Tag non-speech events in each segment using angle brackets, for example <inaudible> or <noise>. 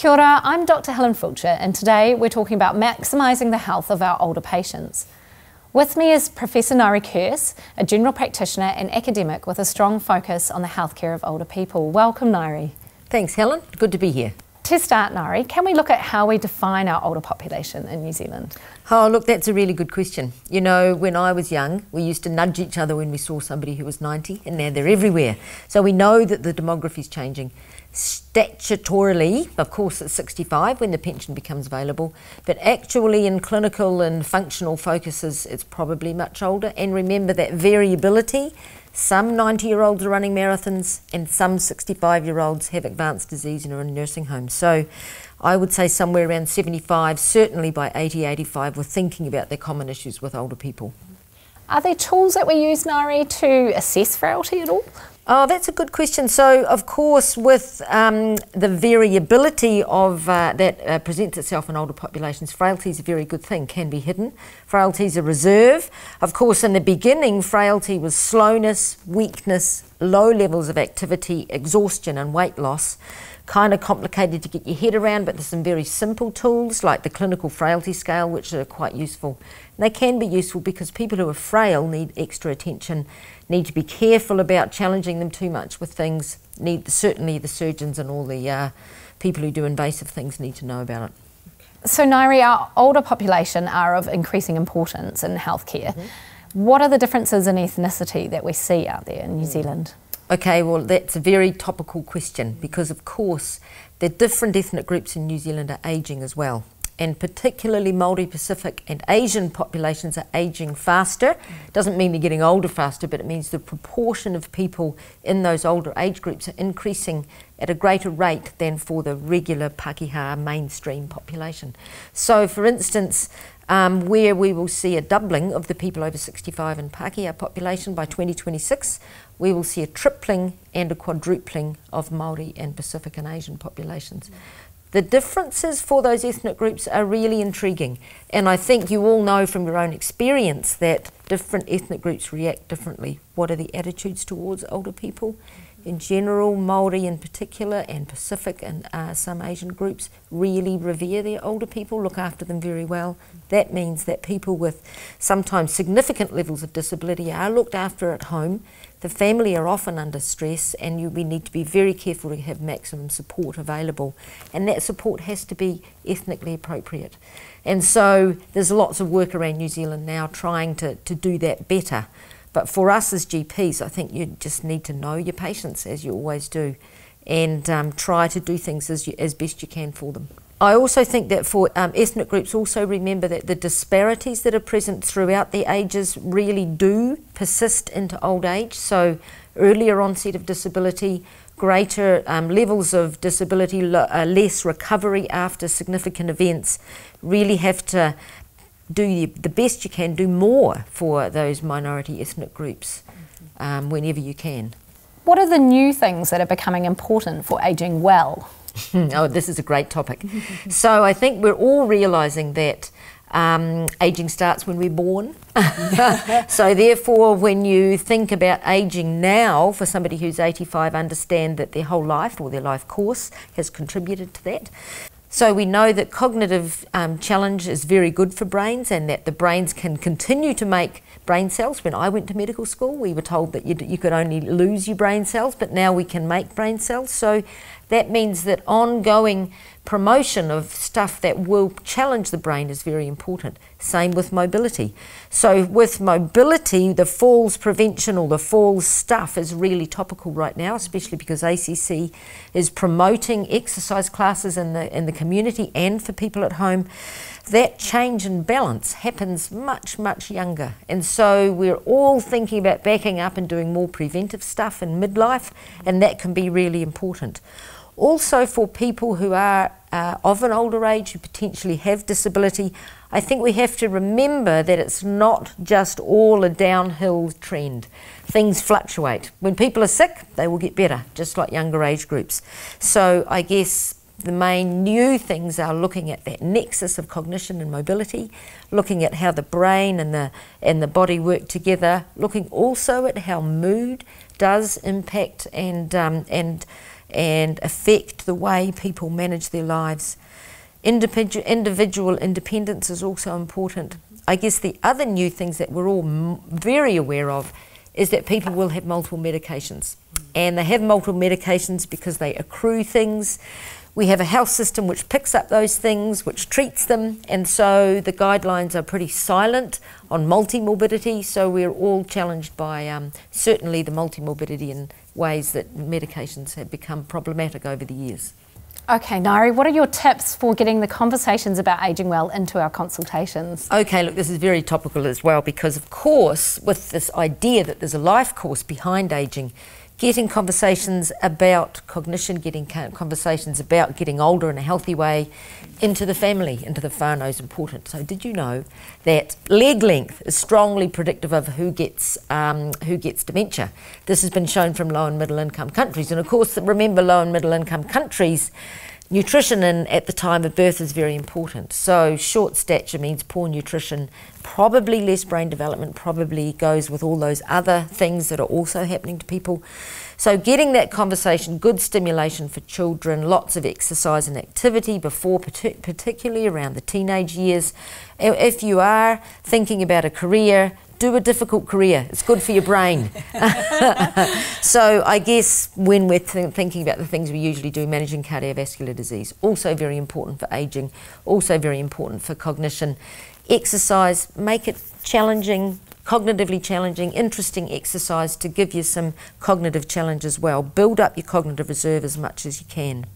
Kia ora, I'm Dr. Helen Fulcher, and today we're talking about maximising the health of our older patients. With me is Professor Ngaire Kerse, a general practitioner and academic with a strong focus on the healthcare of older people. Welcome, Ngaire. Thanks, Helen. Good to be here. To start, Ngaire, can we look at how we define our older population in New Zealand? Oh, look, that's a really good question. You know, when I was young, we used to nudge each other when we saw somebody who was 90, and now they're everywhere. So we know that the demography is changing. Statutorily, of course, at 65 when the pension becomes available, but actually in clinical and functional focuses, it's probably much older. And remember that variability some 90 year olds are running marathons, and some 65 year olds have advanced disease and are in nursing homes. So I would say somewhere around 75, certainly by 80, 85, we're thinking about their common issues with older people. Are there tools that we use, Ngaire, to assess frailty at all? Oh, that's a good question. So, of course, with um, the variability of uh, that uh, presents itself in older populations, frailty is a very good thing, can be hidden. Frailty is a reserve. Of course, in the beginning, frailty was slowness, weakness, low levels of activity, exhaustion, and weight loss kind of complicated to get your head around, but there's some very simple tools like the clinical frailty scale, which are quite useful. And they can be useful because people who are frail need extra attention, need to be careful about challenging them too much with things. Need certainly the surgeons and all the uh, people who do invasive things need to know about it. So, Ngaire, our older population are of increasing importance in healthcare. Mm -hmm. What are the differences in ethnicity that we see out there in New mm. Zealand? Okay, well, that's a very topical question because, of course, the different ethnic groups in New Zealand are ageing as well. And particularly Maori Pacific and Asian populations are ageing faster. Doesn't mean they're getting older faster, but it means the proportion of people in those older age groups are increasing at a greater rate than for the regular Pakeha mainstream population. So, for instance, um, where we will see a doubling of the people over 65 in Pakeha population by 2026, we will see a tripling and a quadrupling of Maori and Pacific and Asian populations. Mm. The differences for those ethnic groups are really intriguing, and I think you all know from your own experience that different ethnic groups react differently. What are the attitudes towards older people? In general, Maori in particular, and Pacific and uh, some Asian groups really revere their older people, look after them very well. That means that people with sometimes significant levels of disability are looked after at home. The family are often under stress, and you, we need to be very careful to have maximum support available. And that support has to be ethnically appropriate. And so there's lots of work around New Zealand now trying to, to do that better. But for us as GPs, I think you just need to know your patients as you always do and um, try to do things as, you, as best you can for them. I also think that for um, ethnic groups, also remember that the disparities that are present throughout the ages really do persist into old age. So, earlier onset of disability, greater um, levels of disability, uh, less recovery after significant events, really have to do the best you can, do more for those minority ethnic groups um, whenever you can. What are the new things that are becoming important for ageing well? <laughs> oh, this is a great topic. <laughs> so I think we're all realising that um, aging starts when we're born. <laughs> so therefore, when you think about aging now, for somebody who's 85, understand that their whole life or their life course has contributed to that. So we know that cognitive um, challenge is very good for brains and that the brains can continue to make brain cells. When I went to medical school, we were told that you, you could only lose your brain cells, but now we can make brain cells. So that means that ongoing promotion of stuff that will challenge the brain is very important. Same with mobility. So, with mobility, the falls prevention or the falls stuff is really topical right now, especially because ACC is promoting exercise classes in the, in the community and for people at home. That change in balance happens much, much younger. And so, we're all thinking about backing up and doing more preventive stuff in midlife, and that can be really important. Also, for people who are uh, of an older age who potentially have disability, I think we have to remember that it's not just all a downhill trend. Things fluctuate. When people are sick, they will get better, just like younger age groups. So I guess the main new things are looking at that nexus of cognition and mobility, looking at how the brain and the and the body work together, looking also at how mood does impact and um, and and affect the way people manage their lives. Individual, individual independence is also important. I guess the other new things that we're all very aware of is that people will have multiple medications. And they have multiple medications because they accrue things. We have a health system which picks up those things, which treats them, and so the guidelines are pretty silent on multimorbidity. So we're all challenged by um, certainly the multimorbidity in ways that medications have become problematic over the years. Okay, Ngaire, what are your tips for getting the conversations about ageing well into our consultations? Okay, look, this is very topical as well because, of course, with this idea that there's a life course behind ageing, getting conversations about cognition, getting conversations about getting older in a healthy way into the family, into the whānau is important. So, did you know that leg length is strongly predictive of who gets um, who gets dementia? This has been shown from low and middle income countries, and of course, remember low and middle income countries Nutrition in, at the time of birth is very important. So, short stature means poor nutrition, probably less brain development, probably goes with all those other things that are also happening to people. So, getting that conversation, good stimulation for children, lots of exercise and activity before, particularly around the teenage years. If you are thinking about a career, do a difficult career. It's good for your brain. <laughs> so I guess when we're th thinking about the things we usually do, managing cardiovascular disease, also very important for aging, also very important for cognition. Exercise, make it challenging, cognitively challenging, interesting exercise to give you some cognitive challenge as well. Build up your cognitive reserve as much as you can.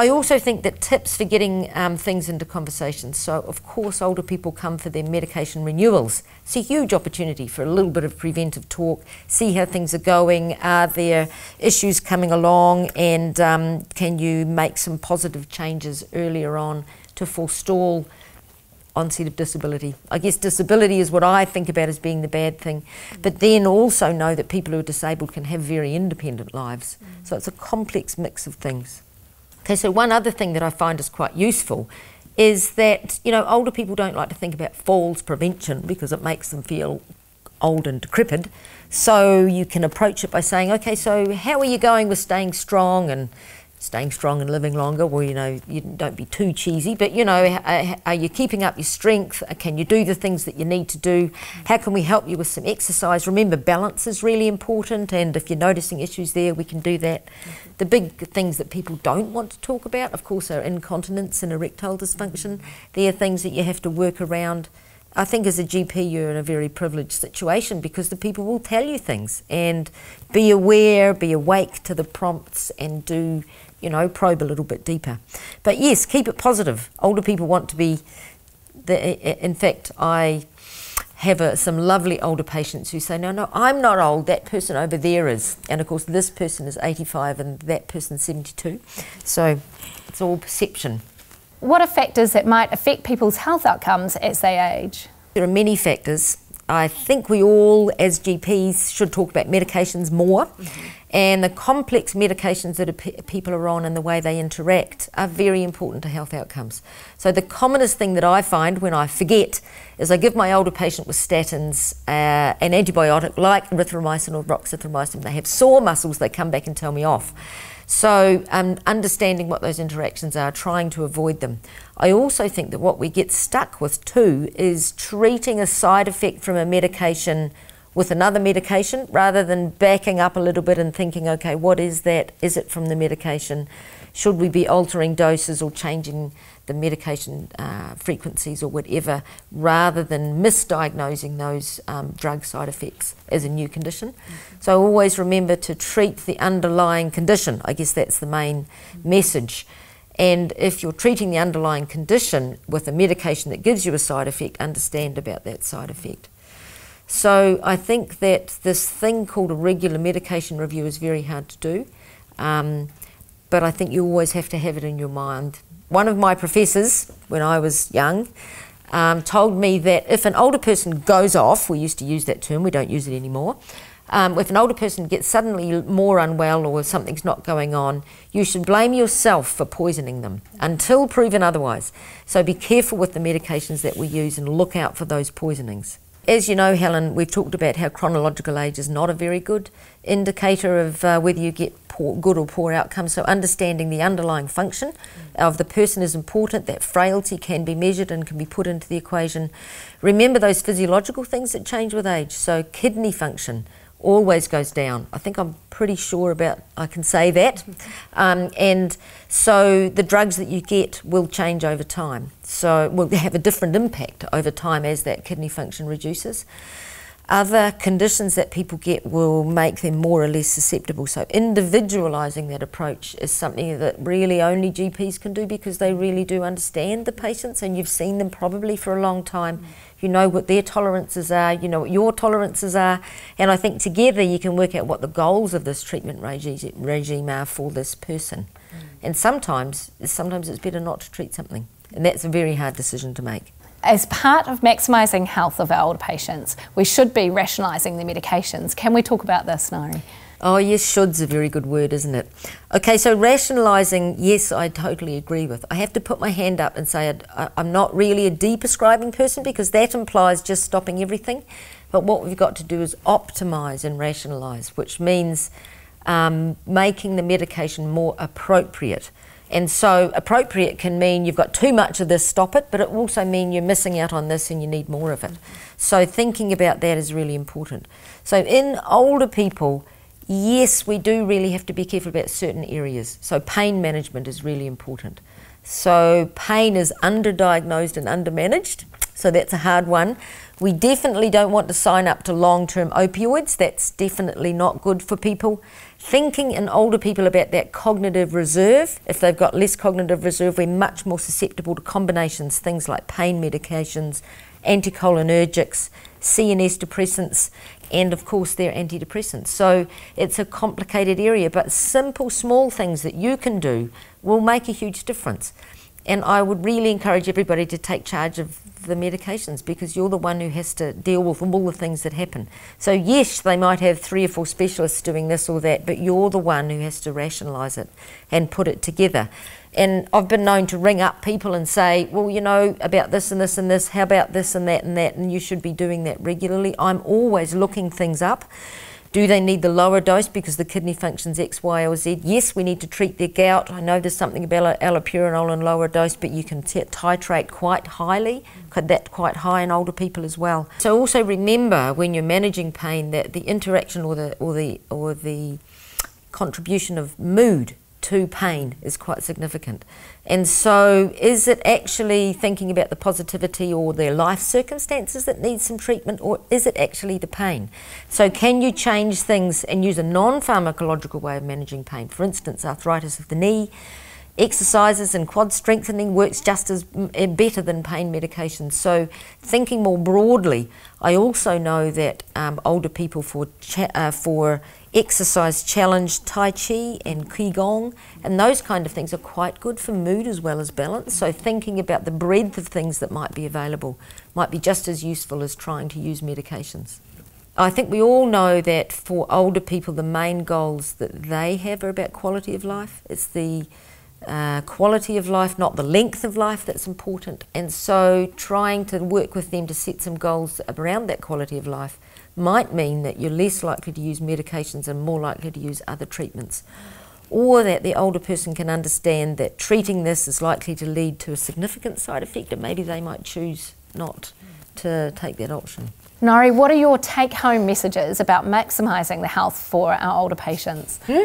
I also think that tips for getting um, things into conversations. So, of course, older people come for their medication renewals. It's a huge opportunity for a little bit of preventive talk, see how things are going, are there issues coming along, and um, can you make some positive changes earlier on to forestall onset of disability. I guess disability is what I think about as being the bad thing, but then also know that people who are disabled can have very independent lives. Mm. So it's a complex mix of things. Okay, so one other thing that I find is quite useful is that, you know, older people don't like to think about falls prevention because it makes them feel old and decrepit. So you can approach it by saying, okay, so how are you going with staying strong and staying strong and living longer. Well, you know, you don't be too cheesy, but you know, are you keeping up your strength? Can you do the things that you need to do? How can we help you with some exercise? Remember, balance is really important, and if you're noticing issues there, we can do that. Mm-hmm. The big things that people don't want to talk about, of course, are incontinence and erectile dysfunction. They're things that you have to work around. I think as a GP, you're in a very privileged situation because the people will tell you things and be aware, be awake to the prompts, and do you know, probe a little bit deeper. But yes, keep it positive. Older people want to be, the, in fact, I have a, some lovely older patients who say, no, no, I'm not old, that person over there is. And of course, this person is 85 and that person 72. So it's all perception. What are factors that might affect people's health outcomes as they age? There are many factors. I think we all, as GPs, should talk about medications more. Mm-hmm. And the complex medications that people are on and the way they interact are very important to health outcomes. So, the commonest thing that I find when I forget is I give my older patient with statins uh, an antibiotic like erythromycin or roxithromycin. They have sore muscles, they come back and tell me off. So, um, understanding what those interactions are, trying to avoid them. I also think that what we get stuck with too is treating a side effect from a medication with another medication rather than backing up a little bit and thinking, okay, what is that? Is it from the medication? Should we be altering doses or changing the medication uh, frequencies or whatever, rather than misdiagnosing those um, drug side effects as a new condition. Mm-hmm. So always remember to treat the underlying condition. I guess that's the main mm-hmm. message. And if you're treating the underlying condition with a medication that gives you a side effect, understand about that side effect. So I think that this thing called a regular medication review is very hard to do, um, but I think you always have to have it in your mind. One of my professors, when I was young, um, told me that if an older person goes off, we used to use that term, we don't use it anymore. Um, if an older person gets suddenly more unwell or something's not going on, you should blame yourself for poisoning them until proven otherwise. So be careful with the medications that we use and look out for those poisonings. As you know, Helen, we've talked about how chronological age is not a very good indicator of uh, whether you get poor, good or poor outcomes. So understanding the underlying function of the person is important. That frailty can be measured and can be put into the equation. Remember those physiological things that change with age. So kidney function always goes down. I think I'm pretty sure about I can say that. <laughs> Um, and so the drugs that you get will change over time. So will have a different impact over time as that kidney function reduces. Other conditions that people get will make them more or less susceptible. So individualising that approach is something that really only GPs can do because they really do understand the patients and you've seen them probably for a long time. Mm. You know what their tolerances are, you know what your tolerances are, and I think together you can work out what the goals of this treatment regime, regime are for this person. Mm. And sometimes, sometimes it's better not to treat something, and that's a very hard decision to make as part of maximising health of our older patients, we should be rationalising the medications. Can we talk about this, Ngaire? Oh, yes, should's a very good word, isn't it? Okay, so rationalising, yes, I totally agree with. I have to put my hand up and say I'm not really a de-prescribing person because that implies just stopping everything. But what we've got to do is optimise and rationalise, which means um, making the medication more appropriate. And so appropriate can mean you've got too much of this, stop it, but it also mean you're missing out on this and you need more of it. So thinking about that is really important. So in older people, yes, we do really have to be careful about certain areas. So pain management is really important. So pain is underdiagnosed and undermanaged. So that's a hard one. We definitely don't want to sign up to long-term opioids. That's definitely not good for people thinking in older people about that cognitive reserve. If they've got less cognitive reserve, we're much more susceptible to combinations, things like pain medications, anticholinergics, CNS depressants, and of course their antidepressants. So it's a complicated area, but simple, small things that you can do will make a huge difference. And I would really encourage everybody to take charge of the medications because you're the one who has to deal with all the things that happen. So, yes, they might have three or four specialists doing this or that, but you're the one who has to rationalise it and put it together. And I've been known to ring up people and say, well, you know, about this and this and this, how about this and that and that, and you should be doing that regularly. I'm always looking things up. Do they need the lower dose because the kidney functions X, Y, or Z? Yes, we need to treat their gout. I know there's something about allopurinol in lower dose, but you can titrate quite highly, that quite high in older people as well. So also remember when you're managing pain that the interaction or the or the or the contribution of mood to pain is quite significant. And so, is it actually thinking about the positivity or their life circumstances that need some treatment, or is it actually the pain? So, can you change things and use a non pharmacological way of managing pain? For instance, arthritis of the knee. Exercises and quad strengthening works just as eh, better than pain medications. So, thinking more broadly, I also know that um, older people for uh, for exercise challenge, Tai Chi and Qigong, and those kind of things are quite good for mood as well as balance. So thinking about the breadth of things that might be available might be just as useful as trying to use medications. I think we all know that for older people, the main goals that they have are about quality of life. It's the uh, quality of life, not the length of life, that's important. And so, trying to work with them to set some goals around that quality of life might mean that you're less likely to use medications and more likely to use other treatments. Or that the older person can understand that treating this is likely to lead to a significant side effect, and maybe they might choose not to take that option. Ngaire, what are your take home messages about maximising the health for our older patients? Hmm?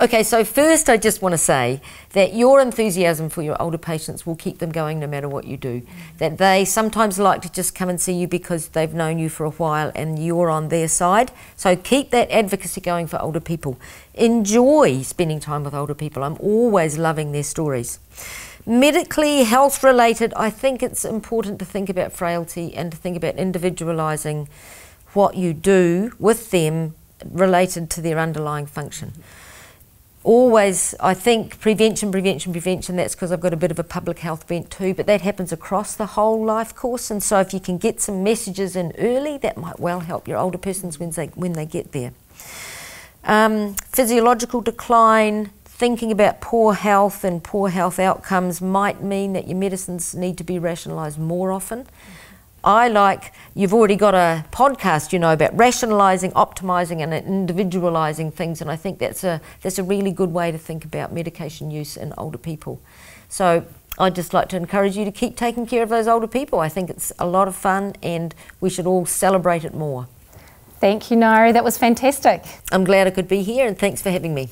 Okay, so first I just want to say that your enthusiasm for your older patients will keep them going no matter what you do. That they sometimes like to just come and see you because they've known you for a while and you're on their side. So keep that advocacy going for older people. Enjoy spending time with older people. I'm always loving their stories. Medically, health related, I think it's important to think about frailty and to think about individualising what you do with them related to their underlying function always, I think, prevention, prevention, prevention. That's because I've got a bit of a public health bent too, but that happens across the whole life course. And so, if you can get some messages in early, that might well help your older persons when they when they get there. Um, physiological decline, thinking about poor health and poor health outcomes might mean that your medicines need to be rationalised more often. I like, you've already got a podcast, you know, about rationalising, optimising and individualising things, and I think that's a, that's a really good way to think about medication use in older people. So I'd just like to encourage you to keep taking care of those older people. I think it's a lot of fun and we should all celebrate it more. Thank you, Ngaire. That was fantastic. I'm glad I could be here and thanks for having me.